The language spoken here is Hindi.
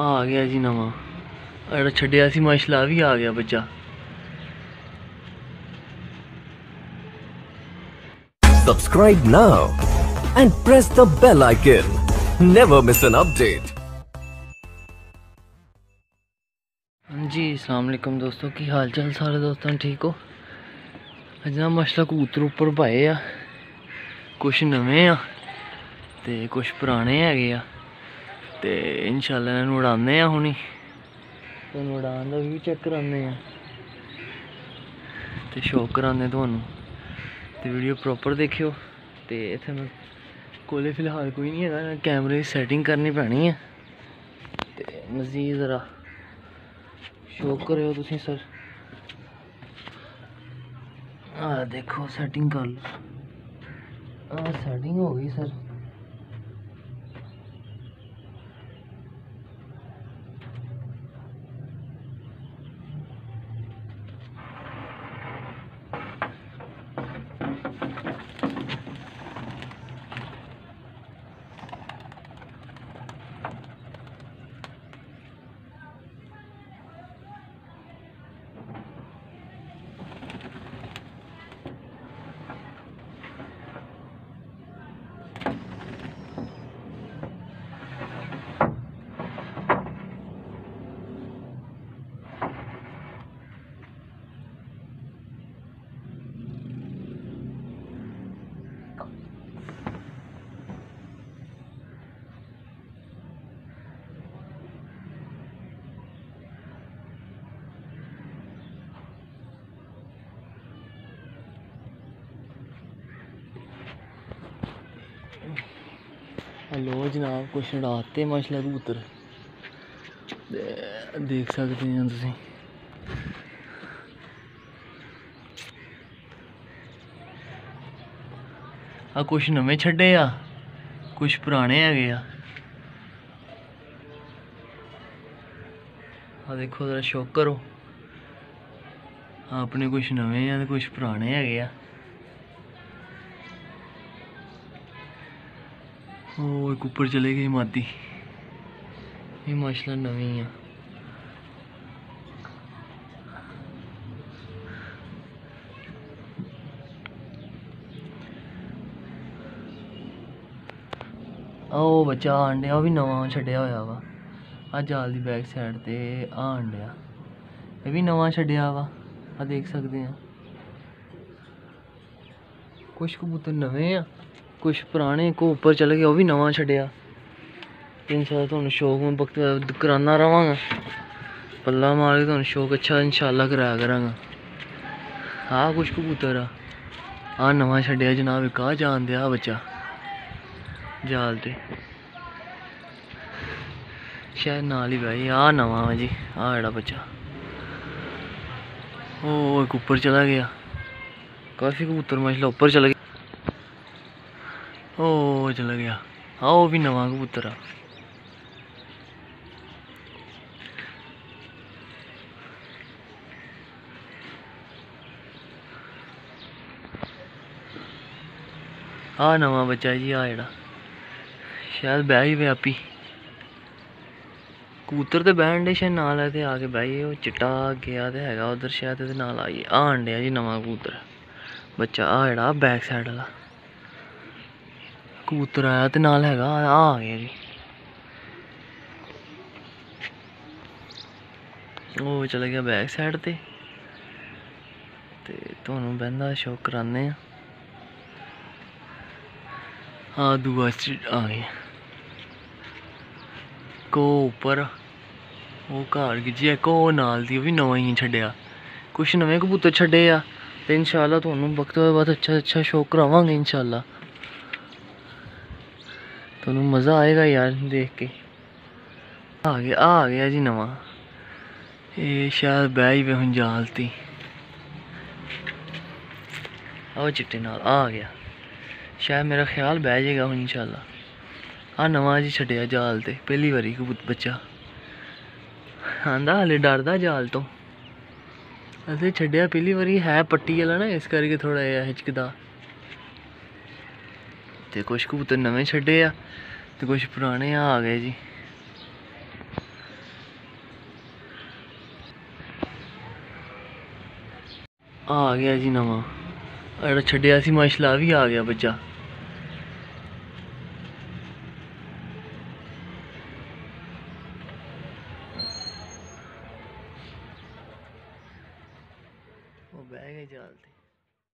ਆ ਗਿਆ ਜੀ ਨਵਾਂ ਆਹ ਜਿਹੜਾ ਛੱਡਿਆ ਸੀ ਮਾਸ਼ਲਾ ਵੀ ਆ ਗਿਆ ਬੱਚਾ Subscribe now and press the bell icon. Never miss an update. ਹਾਂਜੀ ਅਸਲਾਮ ਵਾਲੇਕਮ ਦੋਸਤੋ ਕੀ ਹਾਲ ਚਾਲ ਸਾਰੇ ਦੋਸਤਾਂ ਠੀਕ ਹੋ ਅੱਜ ਨਾ ਮਸਲਾ ਕਬੂਤਰ ਉੱਪਰ ਪਾਏ ਆ ਕੁਝ ਨਵੇਂ ਆ ਤੇ ਕੁਝ ਪੁਰਾਣੇ ਹੈਗੇ ਆ ਤੇ ਇਨਸ਼ਾਅੱਲਾ ਇਹਨਾਂ ਨੂੰ ਉਡਾਉਂਦੇ ਆ ਹੁਣੀ। ਤੁਹਾਨੂੰ ਉਡਾਉਣ ਦਾ ਵੀ ਚੈੱਕ ਕਰਾਉਂਦੇ ਆ ਤੇ ਸ਼ੌਕ ਕਰਾਉਂਦੇ ਤੁਹਾਨੂੰ। ਤੇ ਵੀਡੀਓ ਪ੍ਰੋਪਰ ਦੇਖਿਓ। ਤੇ ਇੱਥੇ ਮੈਂ ਕੋਲੇ ਫਿਲਹਾਲ ਕੋਈ ਨਹੀਂ ਹੈਗਾ ਕੈਮਰੇ ਦੀ ਸੈਟਿੰਗ ਕਰਨੀ ਪੈਣੀ ਹੈ ਤੇ ਮਜ਼ੀਦ ਜ਼ਰਾ ਸ਼ੋ ਕਰਿਓ ਤੁਸੀਂ ਸਰ ਆ ਦੇਖੋ ਸੈਟਿੰਗ ਕਰ ਲਓ ਆ ਸੈਟਿੰਗ ਹੋ ਗਈ ਸਰ ਹੈਲੋ ਜਨਾਬ ਕੁਛ ਉਡਾਤੇ ਮਾਸ਼ਾਅੱਲਾ ਕਬੂਤਰ ਦੇਖ ਸਕਦੇ ਹੋ ਤੁਸੀਂ। ਆ ਕੁਛ ਨਵੇਂ ਛੱਡੇ ਆ, ਕੁਛ ਪੁਰਾਣੇ ਹੈਗੇ ਆ। ਆ ਦੇਖੋ, ਜ਼ਰਾ ਸ਼ੌਕ ਕਰੋ। ਆਪਣੇ ਕੁਛ ਨਵੇਂ ਆ ਤੇ ਕੁਛ ਪੁਰਾਣੇ ਹੈਗੇ ਆ। ਉਹ ਇੱਕ ਉੱਪਰ ਚਲੇ ਗਈ ਮਾਦੀ ਇਹ ਮਾਸ਼ਾਅੱਲਾ ਨਵੀਂ ਆ ਆਹ ਉਹ ਬੱਚਾ ਆਂਡਿਆ ਉਹ ਵੀ ਨਵਾਂ ਛੱਡਿਆ ਹੋਇਆ ਵਾ ਆ ਜਾਲ ਦੀ ਬੈਕ ਸਾਈਡ ਤੇ ਆ ਆਂਡਿਆ ਇਹ ਵੀ ਨਵਾਂ ਛੱਡਿਆ ਵਾ ਆ ਦੇਖ ਸਕਦੇ ਆ ਕੁਝ ਕਬੂਤਰ ਨਵੇਂ ਆ कुछ पुराने को उप्पर चले गए भी नवा नमां तीन साल तुम शौक वक्त कराना रहा पला मार के तुम शौक अच्छा इंशाला कराया करांगा। आह् कुछ कबूतर आ। नवा नमां जनाब एक आ जान दिया बच्चा। जाल ते। नाल ही भाई आह् नमां जी आड़ा बच्चा। ओ एक उपर चला गया। काफ़ी कबूतर मछला उपर चला गया। ਉੱਪਰ ਚਲੇ ਗਏ ਉਹ ਚਲਾ ਗਿਆ ਆ ਉਹ ਵੀ ਨਵਾਂ ਕਬੂਤਰ ਆ ਆ ਨਵਾਂ ਬੱਚਾ ਜੀ ਆ ਜਿਹੜਾ ਸ਼ਾਇਦ ਬਹਿ ਹੀ ਵਿਆਪੀ ਕਬੂਤਰ ਤੇ ਬਹਿਣ ਦੇ ਸ਼ਾਇਦ ਨਾਲ ਹੈ ਤੇ ਆ ਕੇ ਬਹਿ ਉਹ ਚਿੱਟਾ ਗਿਆ ਤੇ ਹੈਗਾ ਉਧਰ ਸ਼ਾਇਦ ਇਹਦੇ ਨਾਲ ਆਈ ਆ ਆਂਡਿਆ ਜੀ ਨਵਾਂ ਕਬੂਤਰ ਬੱਚਾ ਆ ਜਿਹੜਾ ਬੈਕ ਸਾਈਡ ਵਾਲਾ ਕਬੂਤਰ ਆਇਆ ਤੇ ਨਾਲ ਹੈਗਾ ਆ ਆ ਗਿਆ ਜੀ ਉਹ ਚਲਾ ਗਿਆ ਬੈਕ ਸਾਈਡ ਤੇ ਤੇ ਤੁਹਾਨੂੰ ਬੰਦਾ ਸ਼ੌਕ ਕਰਾਉਂਦੇ ਆ ਆ ਦੂਆ ਸਟ੍ਰੀਟ ਆ ਗਿਆ ਕੋ ਉੱਪਰ ਉਹ ਘਰ ਗਿਜੀ ਕੋ ਨਾਲ ਦੀ ਉਹ ਵੀ ਨਵਾਂ ਹੀ ਛੱਡਿਆ ਕੁਛ ਨਵੇਂ ਕਬੂਤਰ ਛੱਡੇ ਆ ਤੇ ਇਨਸ਼ਾਅੱਲਾ ਤੁਹਾਨੂੰ ਵਕਤ ਹੋਏ ਬਾਅਦ ਅੱਛਾ ਅੱਛਾ ਸ਼ੌਕ ਕਰਾਵਾਂਗੇ ਇਨਸ਼ਾਅੱਲਾ ਤੁਹਾਨੂੰ ਮਜ਼ਾ ਆਏਗਾ ਯਾਰ ਦੇਖ ਕੇ ਆ ਗਿਆ ਆ ਆ ਗਿਆ ਜੀ ਨਵਾਂ ਇਹ ਸ਼ਾਇਦ ਬਹਿ ਹੀ ਵੇ ਹੁਣ ਜਾਲਤੀ ਆਹ ਚਿੱਟੇ ਨਾਲ ਆ ਆ ਗਿਆ ਸ਼ਾਇਦ ਮੇਰਾ ਖਿਆਲ ਬਹਿ ਜਾਏਗਾ ਹੁਣ ਇਨਸ਼ਾਅੱਲਾ ਆ ਨਵਾਂ ਜੀ ਛੱਡਿਆ ਜਾਲ ਤੇ ਪਹਿਲੀ ਵਾਰੀ ਕਬੂਤ ਬੱਚਾ ਆਂਦਾ ਹਲੇ ਡਰਦਾ ਜਾਲ ਤੋਂ ਅਸੀਂ ਛੱਡਿਆ ਪਹਿਲੀ ਵਾਰੀ ਹੈ ਪੱਟੀ ਵਾਲਾ ਨਾ ਇਸ ਕਰਕੇ ਥੋੜਾ ਜਿਹਾ ਹਿਚਕਦਾ तो कुछ कबूतर नवे छे तो कुछ पुराने आ गए जी। आ गया जी नवा अड़ा छड़िया माशला भी आ गया बच्चा। बह गए जाल थे